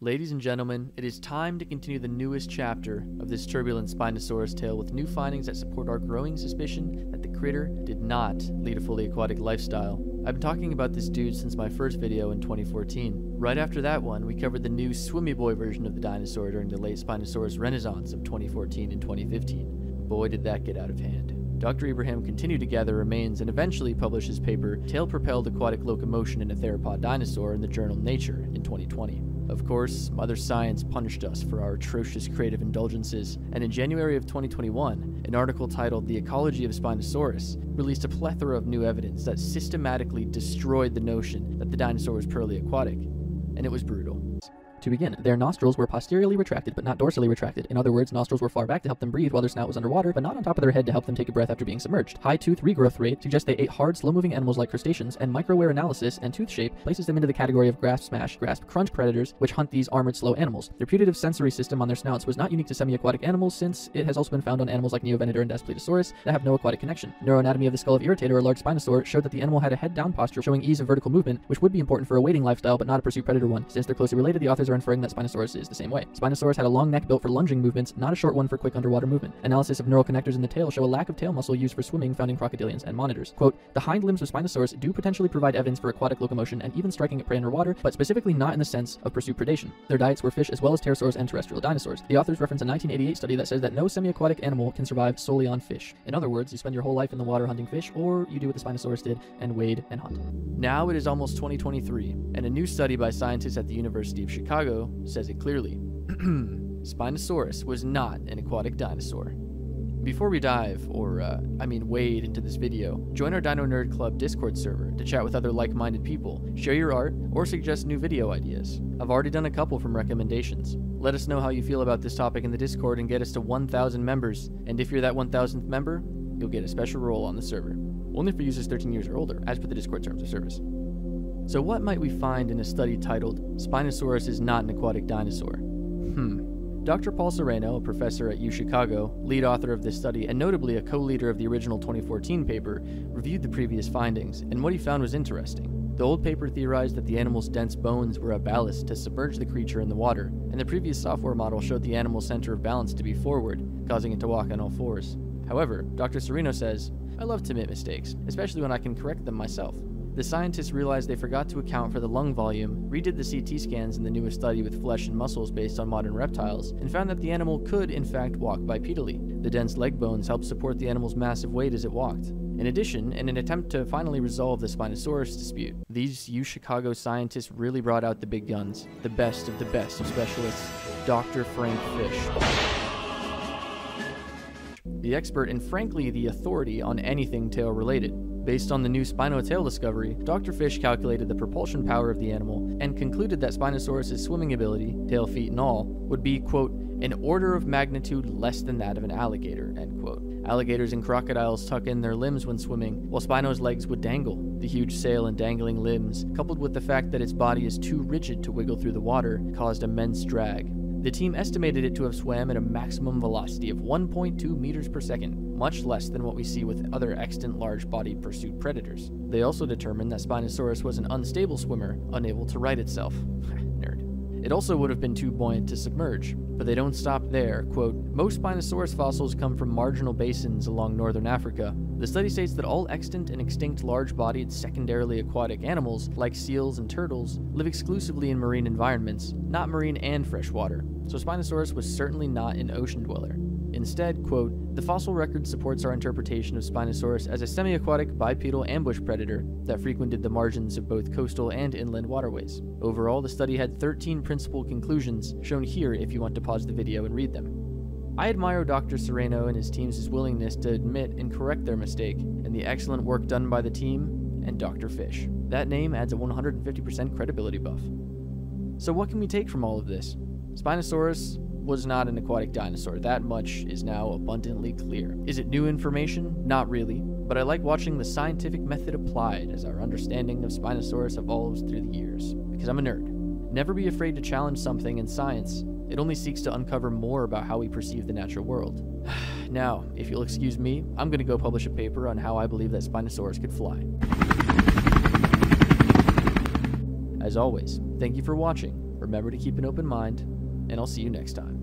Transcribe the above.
Ladies and gentlemen, it is time to continue the newest chapter of this turbulent Spinosaurus tale with new findings that support our growing suspicion that the critter did not lead a fully aquatic lifestyle. I've been talking about this dude since my first video in 2014. Right after that one, we covered the new Swimmy Boy version of the dinosaur during the late Spinosaurus renaissance of 2014 and 2015. Boy, did that get out of hand. Dr. Ibrahim continued to gather remains and eventually published his paper, Tail Propelled Aquatic Locomotion in a Theropod Dinosaur, in the journal Nature in 2020. Of course, Mother Science punished us for our atrocious creative indulgences, and in January of 2021, an article titled The Ecology of Spinosaurus released a plethora of new evidence that systematically destroyed the notion that the dinosaur was purely aquatic, and it was brutal. To begin, their nostrils were posteriorly retracted but not dorsally retracted. In other words, nostrils were far back to help them breathe while their snout was underwater, but not on top of their head to help them take a breath after being submerged. High tooth regrowth rate suggests they ate hard, slow-moving animals like crustaceans, and microwear analysis and tooth shape places them into the category of grasp smash, grasp crunch predators, which hunt these armored slow animals. Their putative sensory system on their snouts was not unique to semi-aquatic animals, since it has also been found on animals like Neovenator and Daspletosaurus that have no aquatic connection. Neuroanatomy of the skull of Irritator, a large spinosaur, showed that the animal had a head-down posture showing ease of vertical movement, which would be important for a wading lifestyle but not a pursue predator one. Since they're closely related, the authors are inferring that Spinosaurus is the same way. Spinosaurus had a long neck built for lunging movements, not a short one for quick underwater movement. Analysis of neural connectors in the tail show a lack of tail muscle used for swimming found in crocodilians and monitors. Quote, the hind limbs of Spinosaurus do potentially provide evidence for aquatic locomotion and even striking at prey underwater, but specifically not in the sense of pursuit predation. Their diets were fish as well as pterosaurs and terrestrial dinosaurs. The authors reference a 1988 study that says that no semi-aquatic animal can survive solely on fish. In other words, you spend your whole life in the water hunting fish, or you do what the Spinosaurus did and wade and hunt. Now it is almost 2023, and a new study by scientists at the University of Chicago says it clearly. Spinosaurus was not an aquatic dinosaur. Before we dive, or uh, I mean wade into this video, join our Dino Nerd Club Discord server to chat with other like-minded people, share your art, or suggest new video ideas. I've already done a couple from recommendations. Let us know how you feel about this topic in the Discord and get us to 1,000 members, and if you're that 1,000th member, you'll get a special role on the server. Only for users 13 years or older, as per the Discord terms of service. So what might we find in a study titled, Spinosaurus is not an aquatic dinosaur? Hmm. Dr. Paul Sereno, a professor at UChicago, lead author of this study, and notably a co leader of the original 2014 paper, reviewed the previous findings, and what he found was interesting. The old paper theorized that the animal's dense bones were a ballast to submerge the creature in the water, and the previous software model showed the animal's center of balance to be forward, causing it to walk on all fours. However, Dr. Sereno says, I love to make mistakes, especially when I can correct them myself. The scientists realized they forgot to account for the lung volume, redid the CT scans in the newest study with flesh and muscles based on modern reptiles, and found that the animal could in fact walk bipedally. The dense leg bones helped support the animal's massive weight as it walked. In addition, in an attempt to finally resolve the Spinosaurus dispute, these U Chicago scientists really brought out the big guns, the best of the best of specialists, Dr. Frank Fish. The expert and frankly the authority on anything tail related. Based on the new spino tail discovery, Dr. Fish calculated the propulsion power of the animal and concluded that Spinosaurus' swimming ability, tail, feet, and all, would be, quote, an order of magnitude less than that of an alligator, end quote. Alligators and crocodiles tuck in their limbs when swimming, while Spino's legs would dangle. The huge sail and dangling limbs, coupled with the fact that its body is too rigid to wiggle through the water, caused immense drag. The team estimated it to have swam at a maximum velocity of 1.2 meters per second, much less than what we see with other extant large bodied pursuit predators. They also determined that Spinosaurus was an unstable swimmer, unable to right itself. Nerd. It also would have been too buoyant to submerge, but they don't stop there. Quote, most Spinosaurus fossils come from marginal basins along northern Africa. The study states that all extant and extinct large-bodied secondarily aquatic animals, like seals and turtles, live exclusively in marine environments, not marine and freshwater. So Spinosaurus was certainly not an ocean dweller. Instead, quote, the fossil record supports our interpretation of Spinosaurus as a semi-aquatic bipedal ambush predator that frequented the margins of both coastal and inland waterways. Overall, the study had 13 principal conclusions, shown here if you want to pause the video and read them. I admire Dr. Sereno and his team's willingness to admit and correct their mistake, and the excellent work done by the team and Dr. Fish. That name adds a 150% credibility buff. So what can we take from all of this? Spinosaurus was not an aquatic dinosaur. That much is now abundantly clear. Is it new information? Not really, but I like watching the scientific method applied as our understanding of Spinosaurus evolves through the years. Because I'm a nerd. Never be afraid to challenge something in science. It only seeks to uncover more about how we perceive the natural world. now, if you'll excuse me, I'm going to go publish a paper on how I believe that Spinosaurus could fly. As always, thank you for watching remember to keep an open mind, and I'll see you next time.